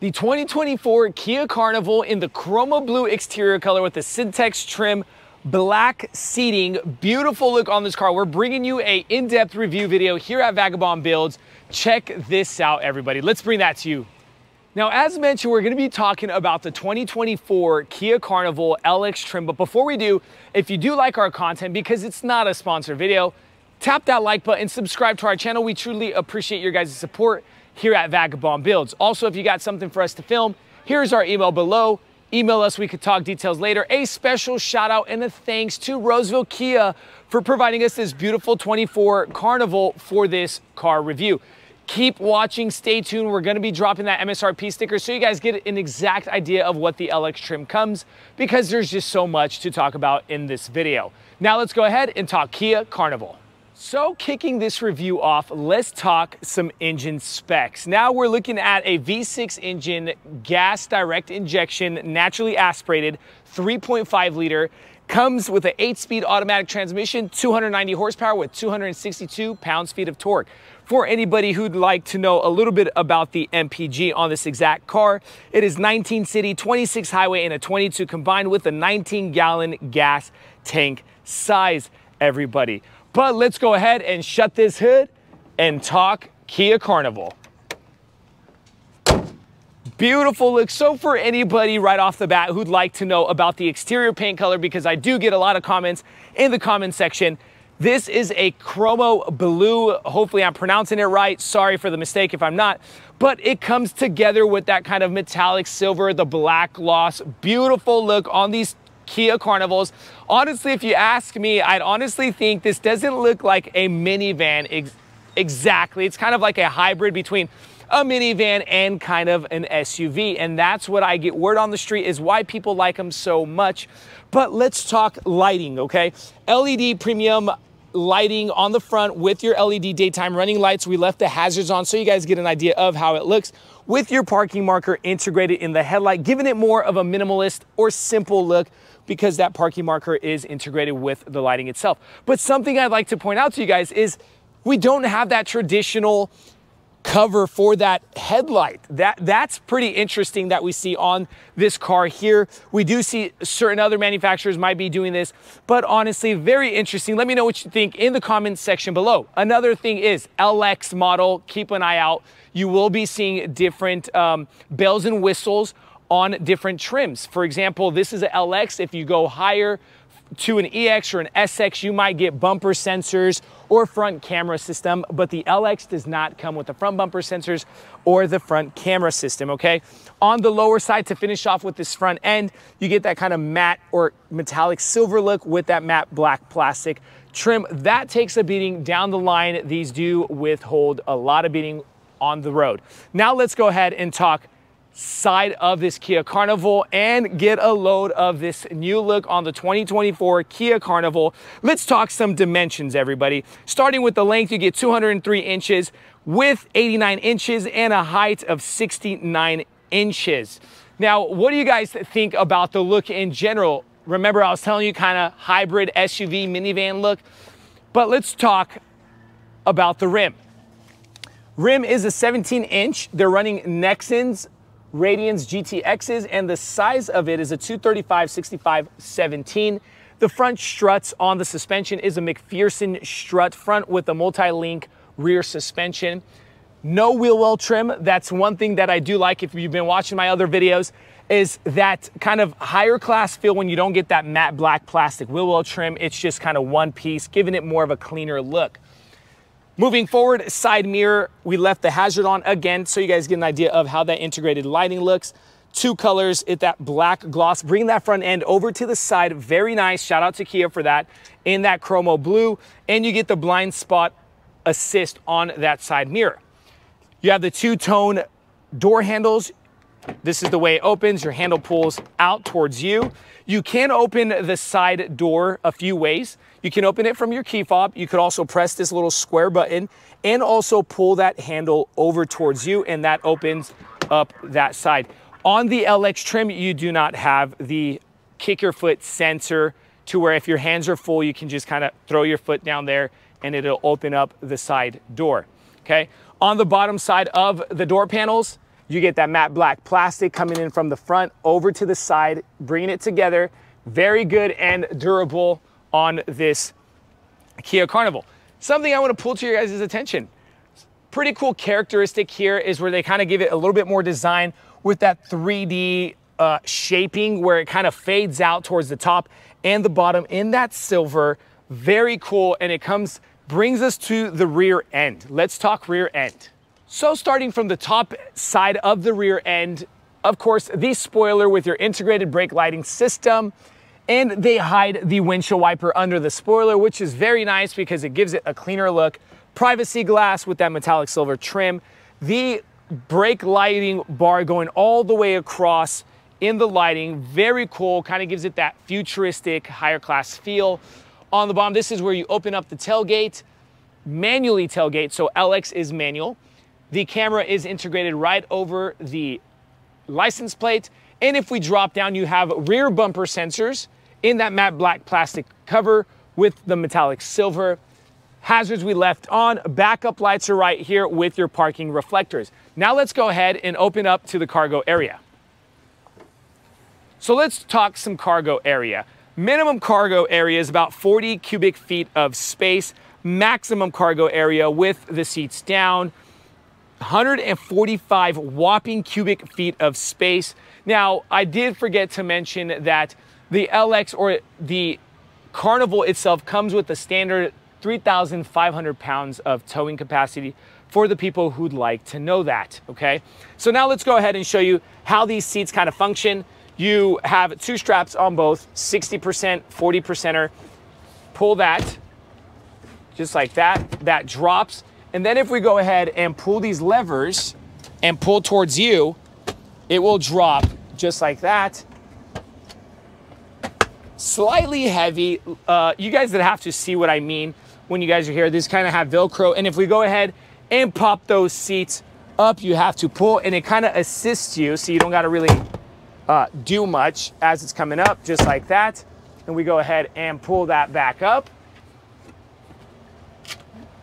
The 2024 Kia Carnival in the Chroma Blue exterior color with the Syntex trim black seating. Beautiful look on this car. We're bringing you a in-depth review video here at Vagabond Builds. Check this out, everybody. Let's bring that to you. Now, as mentioned, we're gonna be talking about the 2024 Kia Carnival LX trim. But before we do, if you do like our content, because it's not a sponsored video, tap that like button, subscribe to our channel. We truly appreciate your guys' support here at Vagabond Builds. Also, if you got something for us to film, here's our email below. Email us, we could talk details later. A special shout out and a thanks to Roseville Kia for providing us this beautiful 24 Carnival for this car review. Keep watching, stay tuned. We're gonna be dropping that MSRP sticker so you guys get an exact idea of what the LX trim comes because there's just so much to talk about in this video. Now let's go ahead and talk Kia Carnival. So kicking this review off, let's talk some engine specs. Now we're looking at a V6 engine, gas direct injection, naturally aspirated, 3.5 liter, comes with an 8-speed automatic transmission, 290 horsepower with 262 pounds-feet of torque. For anybody who'd like to know a little bit about the MPG on this exact car, it is 19 city, 26 highway, and a 22 combined with a 19-gallon gas tank size, everybody. But let's go ahead and shut this hood and talk Kia Carnival. Beautiful look. So for anybody right off the bat who'd like to know about the exterior paint color, because I do get a lot of comments in the comment section, this is a chromo blue. Hopefully I'm pronouncing it right. Sorry for the mistake if I'm not, but it comes together with that kind of metallic silver, the black gloss. Beautiful look on these Kia Carnivals. Honestly, if you ask me, I'd honestly think this doesn't look like a minivan ex exactly. It's kind of like a hybrid between a minivan and kind of an SUV. And that's what I get word on the street is why people like them so much. But let's talk lighting, okay? LED premium lighting on the front with your LED daytime running lights. We left the hazards on so you guys get an idea of how it looks with your parking marker integrated in the headlight, giving it more of a minimalist or simple look because that parking marker is integrated with the lighting itself. But something I'd like to point out to you guys is we don't have that traditional cover for that headlight. That That's pretty interesting that we see on this car here. We do see certain other manufacturers might be doing this, but honestly, very interesting. Let me know what you think in the comments section below. Another thing is LX model, keep an eye out. You will be seeing different um, bells and whistles on different trims. For example, this is an LX. If you go higher to an EX or an SX, you might get bumper sensors or front camera system, but the LX does not come with the front bumper sensors or the front camera system, okay? On the lower side to finish off with this front end, you get that kind of matte or metallic silver look with that matte black plastic trim. That takes a beating down the line. These do withhold a lot of beating on the road. Now let's go ahead and talk side of this Kia Carnival and get a load of this new look on the 2024 Kia Carnival. Let's talk some dimensions, everybody. Starting with the length, you get 203 inches with 89 inches and a height of 69 inches. Now, what do you guys think about the look in general? Remember, I was telling you kind of hybrid SUV minivan look, but let's talk about the rim. Rim is a 17 inch. They're running Nexens Roadians GTXs, and the size of it is a 235 65 17. The front struts on the suspension is a MacPherson strut front with a multi-link rear suspension. No wheel well trim. That's one thing that I do like if you've been watching my other videos is that kind of higher class feel when you don't get that matte black plastic wheel well trim. It's just kind of one piece, giving it more of a cleaner look. Moving forward, side mirror, we left the hazard on again so you guys get an idea of how that integrated lighting looks. Two colors, it that black gloss, bring that front end over to the side. Very nice, shout out to Kia for that. In that chromo blue, and you get the blind spot assist on that side mirror. You have the two-tone door handles. This is the way it opens. Your handle pulls out towards you. You can open the side door a few ways. You can open it from your key fob. You could also press this little square button and also pull that handle over towards you and that opens up that side. On the LX trim, you do not have the kick your foot sensor to where if your hands are full, you can just kind of throw your foot down there and it'll open up the side door, okay? On the bottom side of the door panels, You get that matte black plastic coming in from the front over to the side, bringing it together. Very good and durable on this Kia Carnival. Something I want to pull to your guys' attention. Pretty cool characteristic here is where they kind of give it a little bit more design with that 3D uh, shaping where it kind of fades out towards the top and the bottom in that silver. Very cool. And it comes, brings us to the rear end. Let's talk rear end. So starting from the top side of the rear end, of course, the spoiler with your integrated brake lighting system, and they hide the windshield wiper under the spoiler, which is very nice because it gives it a cleaner look. Privacy glass with that metallic silver trim. The brake lighting bar going all the way across in the lighting. Very cool, kind of gives it that futuristic, higher class feel. On the bottom, this is where you open up the tailgate, manually tailgate, so LX is manual. The camera is integrated right over the license plate. And if we drop down, you have rear bumper sensors in that matte black plastic cover with the metallic silver. Hazards we left on, backup lights are right here with your parking reflectors. Now let's go ahead and open up to the cargo area. So let's talk some cargo area. Minimum cargo area is about 40 cubic feet of space. Maximum cargo area with the seats down, 145 whopping cubic feet of space. Now, I did forget to mention that the LX or the Carnival itself comes with a standard 3,500 pounds of towing capacity for the people who'd like to know that, okay? So now let's go ahead and show you how these seats kind of function. You have two straps on both, 60%, 40%er. Pull that, just like that. That drops. And then if we go ahead and pull these levers and pull towards you, it will drop just like that. Slightly heavy. Uh, you guys that have to see what I mean when you guys are here, these kind of have Velcro. And if we go ahead and pop those seats up, you have to pull and it kind of assists you so you don't got to really uh, do much as it's coming up, just like that. And we go ahead and pull that back up.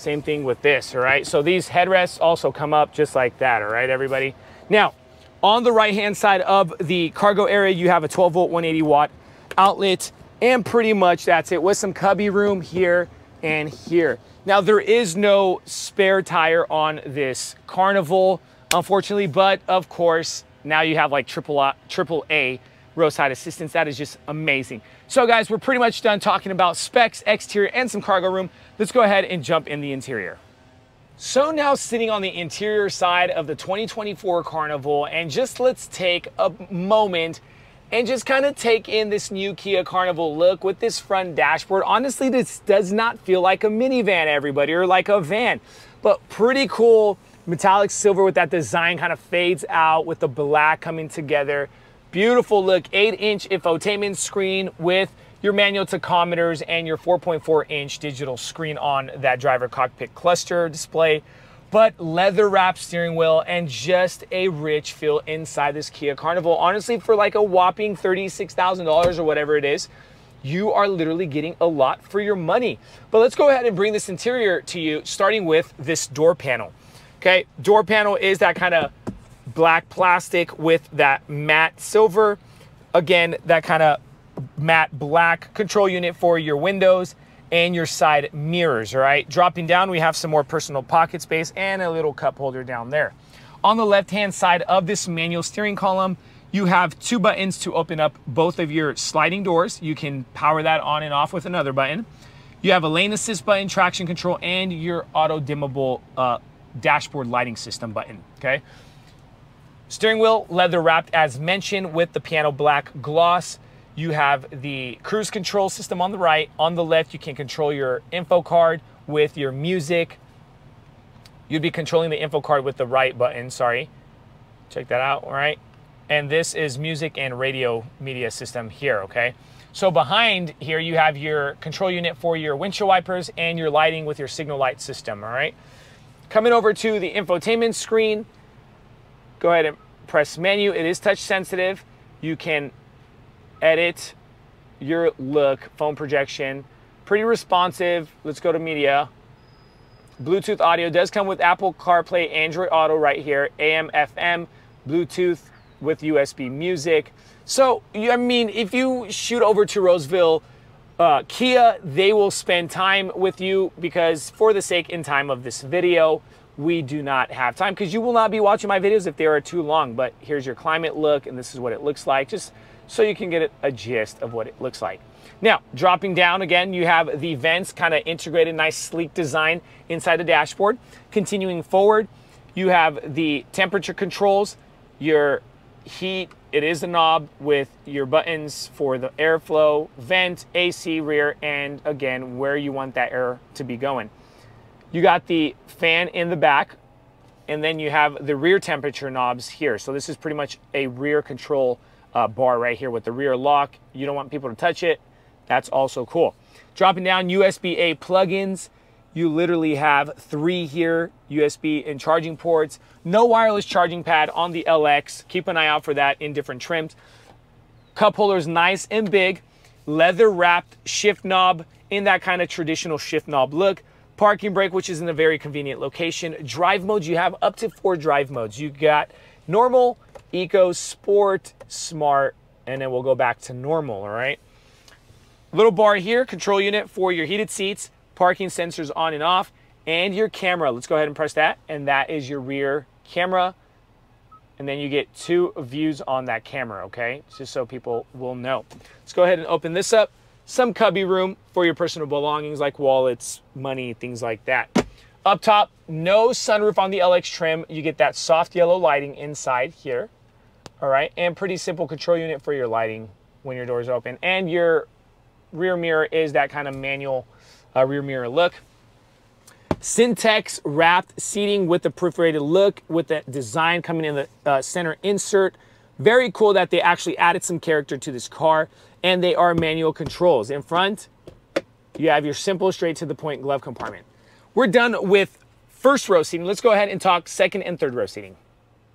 Same thing with this, all right? So these headrests also come up just like that, all right, everybody? Now, on the right-hand side of the cargo area, you have a 12 volt, 180 watt outlet, and pretty much that's it with some cubby room here and here. Now, there is no spare tire on this Carnival, unfortunately, but of course, now you have like triple triple A roadside assistance. That is just amazing. So guys, we're pretty much done talking about specs, exterior, and some cargo room. Let's go ahead and jump in the interior. So now sitting on the interior side of the 2024 Carnival, and just let's take a moment and just kind of take in this new Kia Carnival look with this front dashboard. Honestly, this does not feel like a minivan, everybody, or like a van, but pretty cool metallic silver with that design kind of fades out with the black coming together. Beautiful look, 8-inch infotainment screen with your manual tachometers and your 4.4 inch digital screen on that driver cockpit cluster display, but leather wrapped steering wheel and just a rich feel inside this Kia Carnival. Honestly, for like a whopping $36,000 or whatever it is, you are literally getting a lot for your money. But let's go ahead and bring this interior to you, starting with this door panel. Okay, door panel is that kind of black plastic with that matte silver. Again, that kind of matte black control unit for your windows and your side mirrors, all right? Dropping down, we have some more personal pocket space and a little cup holder down there. On the left-hand side of this manual steering column, you have two buttons to open up both of your sliding doors. You can power that on and off with another button. You have a lane assist button, traction control, and your auto dimmable uh, dashboard lighting system button, okay? Steering wheel leather wrapped as mentioned with the piano black gloss. You have the cruise control system on the right. On the left, you can control your info card with your music. You'd be controlling the info card with the right button, sorry. Check that out, all right? And this is music and radio media system here, okay? So behind here, you have your control unit for your windshield wipers and your lighting with your signal light system, all right? Coming over to the infotainment screen, go ahead and press menu. It is touch sensitive. You can edit your look, phone projection. Pretty responsive. Let's go to media. Bluetooth audio does come with Apple CarPlay, Android Auto right here, AM, FM, Bluetooth with USB music. So, I mean, if you shoot over to Roseville, uh, Kia, they will spend time with you because for the sake in time of this video, we do not have time because you will not be watching my videos if they are too long. But here's your climate look and this is what it looks like, just so you can get a gist of what it looks like. Now, dropping down again, you have the vents kind of integrated, nice sleek design inside the dashboard. Continuing forward, you have the temperature controls, your heat, it is a knob with your buttons for the airflow, vent, AC, rear, and again, where you want that air to be going. You got the fan in the back, and then you have the rear temperature knobs here. So this is pretty much a rear control uh, bar right here with the rear lock. You don't want people to touch it. That's also cool. Dropping down USB-A plugins. You literally have three here, USB and charging ports. No wireless charging pad on the LX. Keep an eye out for that in different trims. Cup holders nice and big. Leather wrapped shift knob in that kind of traditional shift knob look. Parking brake, which is in a very convenient location. Drive modes, you have up to four drive modes. You got normal, eco, sport, smart, and then we'll go back to normal, all right? Little bar here, control unit for your heated seats, parking sensors on and off, and your camera. Let's go ahead and press that, and that is your rear camera. And then you get two views on that camera, okay? Just so people will know. Let's go ahead and open this up. Some cubby room for your personal belongings like wallets, money, things like that. Up top, no sunroof on the LX trim. You get that soft yellow lighting inside here. All right, and pretty simple control unit for your lighting when your doors open. And your rear mirror is that kind of manual uh, rear mirror look. Syntex wrapped seating with the perforated look with that design coming in the uh, center insert. Very cool that they actually added some character to this car and they are manual controls. In front, you have your simple straight to the point glove compartment. We're done with first row seating. Let's go ahead and talk second and third row seating.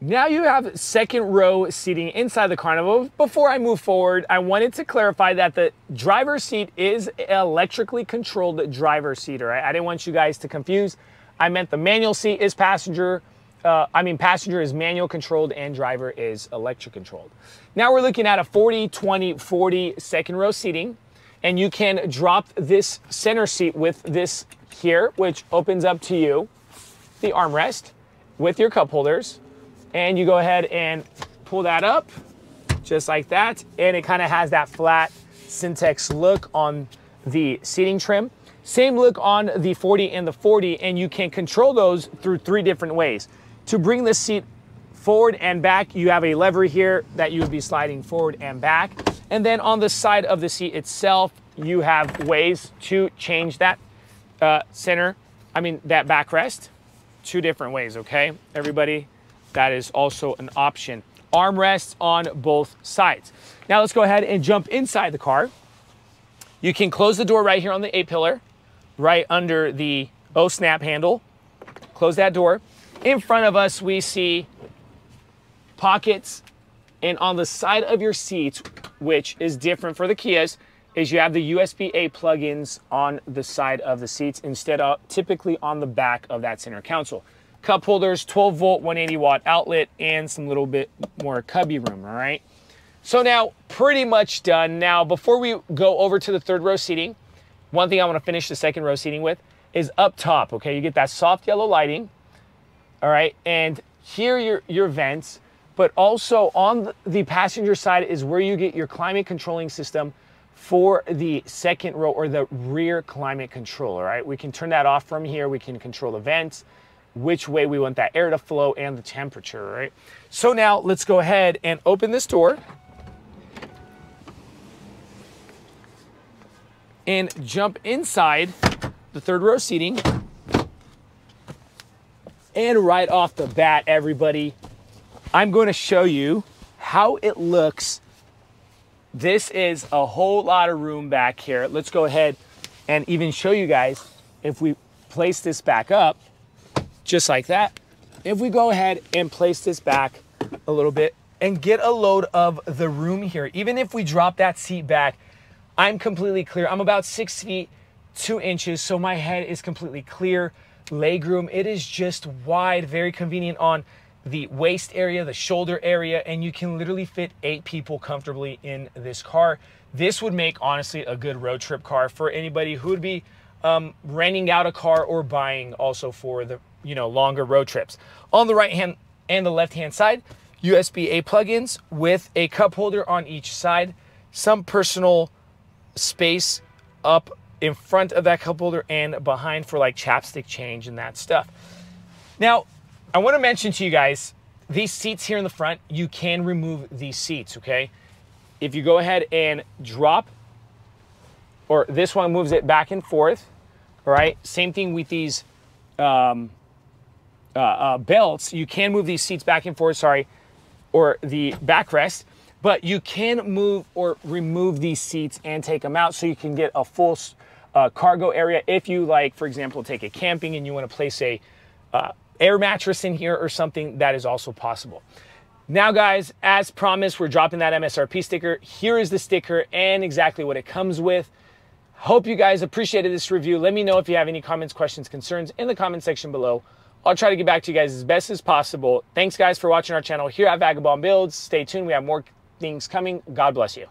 Now you have second row seating inside the Carnival. Before I move forward, I wanted to clarify that the driver's seat is electrically controlled driver seat? I didn't want you guys to confuse. I meant the manual seat is passenger, uh, I mean passenger is manual controlled and driver is electric controlled. Now we're looking at a 40, 20, 40 second row seating and you can drop this center seat with this here, which opens up to you, the armrest with your cup holders and you go ahead and pull that up just like that. And it kind of has that flat Syntex look on the seating trim. Same look on the 40 and the 40, and you can control those through three different ways. To bring this seat forward and back, you have a lever here that you would be sliding forward and back. And then on the side of the seat itself, you have ways to change that uh, center, I mean, that backrest, two different ways, okay? Everybody that is also an option. Armrests on both sides. Now let's go ahead and jump inside the car. You can close the door right here on the A-pillar, right under the O-snap handle. Close that door. In front of us, we see pockets. And on the side of your seats, which is different for the Kias, is you have the USB-A plugins on the side of the seats instead of typically on the back of that center console cup holders, 12 volt, 180 watt outlet, and some little bit more cubby room, all right? So now, pretty much done. Now, before we go over to the third row seating, one thing I wanna finish the second row seating with is up top, okay? You get that soft yellow lighting, all right? And here your, your vents, but also on the passenger side is where you get your climate controlling system for the second row or the rear climate control, all right? We can turn that off from here. We can control the vents which way we want that air to flow and the temperature, right? So now let's go ahead and open this door and jump inside the third row seating. And right off the bat, everybody, I'm going to show you how it looks. This is a whole lot of room back here. Let's go ahead and even show you guys if we place this back up just like that. If we go ahead and place this back a little bit and get a load of the room here, even if we drop that seat back, I'm completely clear. I'm about six feet, two inches, so my head is completely clear. Leg room, it is just wide, very convenient on the waist area, the shoulder area, and you can literally fit eight people comfortably in this car. This would make honestly a good road trip car for anybody who would be um, renting out a car or buying also for the you know longer road trips. On the right hand and the left hand side, USB-A plugins with a cup holder on each side, some personal space up in front of that cup holder and behind for like chapstick change and that stuff. Now, I want to mention to you guys these seats here in the front, you can remove these seats, okay? If you go ahead and drop, or this one moves it back and forth, all right? Same thing with these um, uh, uh, belts. You can move these seats back and forth, sorry, or the backrest, but you can move or remove these seats and take them out so you can get a full uh, cargo area. If you like, for example, take a camping and you want to place a uh, air mattress in here or something, that is also possible. Now guys, as promised, we're dropping that MSRP sticker. Here is the sticker and exactly what it comes with. Hope you guys appreciated this review. Let me know if you have any comments, questions, concerns in the comment section below. I'll try to get back to you guys as best as possible. Thanks guys for watching our channel here at Vagabond Builds. Stay tuned, we have more things coming. God bless you.